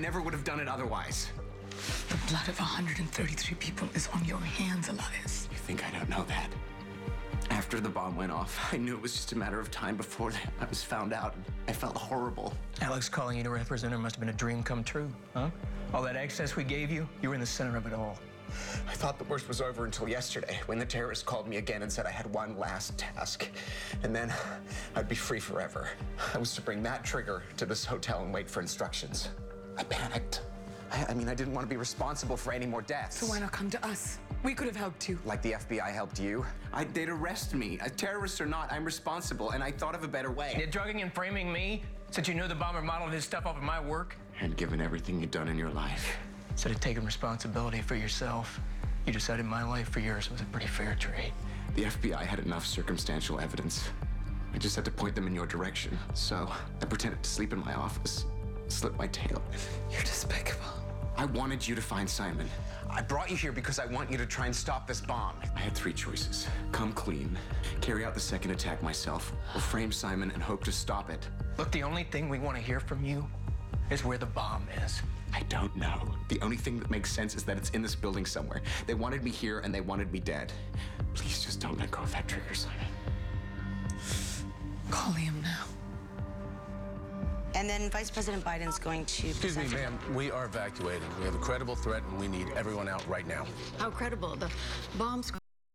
never would have done it otherwise. The blood of 133 people is on your hands, Elias. You think I don't know that? After the bomb went off, I knew it was just a matter of time before I was found out. I felt horrible. Alex calling you to represent her must have been a dream come true, huh? All that access we gave you, you were in the center of it all. I thought the worst was over until yesterday when the terrorist called me again and said I had one last task. And then I'd be free forever. I was to bring that trigger to this hotel and wait for instructions. I panicked. I, I mean, I didn't want to be responsible for any more deaths. So why not come to us? We could have helped you. Like the FBI helped you? I, they'd arrest me. A terrorist or not, I'm responsible, and I thought of a better way. You're drugging and framing me since you knew the bomber modeled his stuff off of my work? And given everything you've done in your life. Instead of taking responsibility for yourself, you decided my life for yours was a pretty fair trade. The FBI had enough circumstantial evidence. I just had to point them in your direction. So I pretended to sleep in my office, slip my tail. You're despicable. I wanted you to find Simon. I brought you here because I want you to try and stop this bomb. I had three choices come clean, carry out the second attack myself, or frame Simon and hope to stop it. Look, the only thing we want to hear from you is where the bomb is. I don't know. The only thing that makes sense is that it's in this building somewhere. They wanted me here and they wanted me dead. Please just don't let go of that trigger, Simon. Call him. And then Vice President Biden's going to. Excuse me, ma'am. We are evacuating. We have a credible threat, and we need everyone out right now. How credible. The bomb's